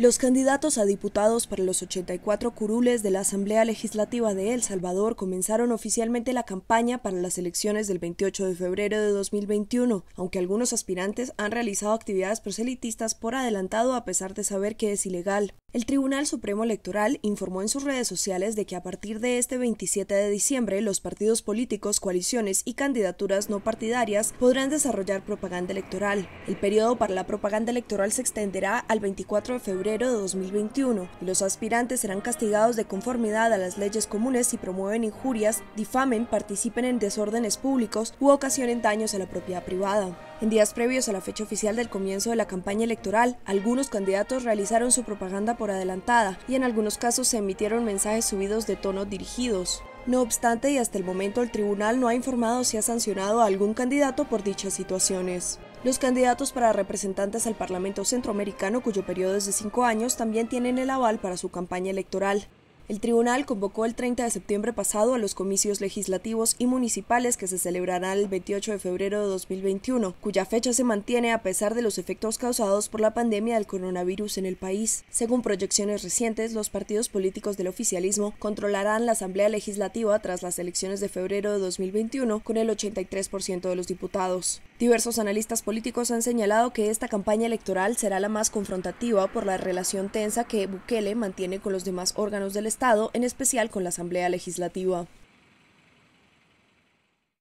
Los candidatos a diputados para los 84 curules de la Asamblea Legislativa de El Salvador comenzaron oficialmente la campaña para las elecciones del 28 de febrero de 2021, aunque algunos aspirantes han realizado actividades proselitistas por adelantado a pesar de saber que es ilegal. El Tribunal Supremo Electoral informó en sus redes sociales de que a partir de este 27 de diciembre los partidos políticos, coaliciones y candidaturas no partidarias podrán desarrollar propaganda electoral. El periodo para la propaganda electoral se extenderá al 24 de febrero de 2021 y los aspirantes serán castigados de conformidad a las leyes comunes si promueven injurias, difamen, participen en desórdenes públicos u ocasionen daños a la propiedad privada. En días previos a la fecha oficial del comienzo de la campaña electoral, algunos candidatos realizaron su propaganda por adelantada y en algunos casos se emitieron mensajes subidos de tono dirigidos. No obstante, y hasta el momento el tribunal no ha informado si ha sancionado a algún candidato por dichas situaciones. Los candidatos para representantes al Parlamento Centroamericano, cuyo periodo es de cinco años, también tienen el aval para su campaña electoral. El tribunal convocó el 30 de septiembre pasado a los comicios legislativos y municipales que se celebrarán el 28 de febrero de 2021, cuya fecha se mantiene a pesar de los efectos causados por la pandemia del coronavirus en el país. Según proyecciones recientes, los partidos políticos del oficialismo controlarán la Asamblea Legislativa tras las elecciones de febrero de 2021 con el 83% de los diputados. Diversos analistas políticos han señalado que esta campaña electoral será la más confrontativa por la relación tensa que Bukele mantiene con los demás órganos del Estado en especial con la Asamblea Legislativa.